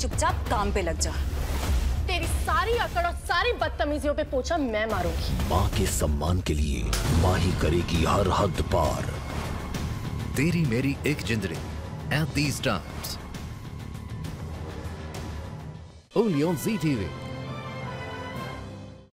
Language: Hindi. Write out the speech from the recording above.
चुपचाप काम पे लग जा तेरी सारी अकड़ और सारी बदतमीजियों पे पोछा मैं मारूँगी माँ के सम्मान के लिए माँ ही करेगी हर हद पार Teri Meri Ek Zindagi at these times. Only on ZTV.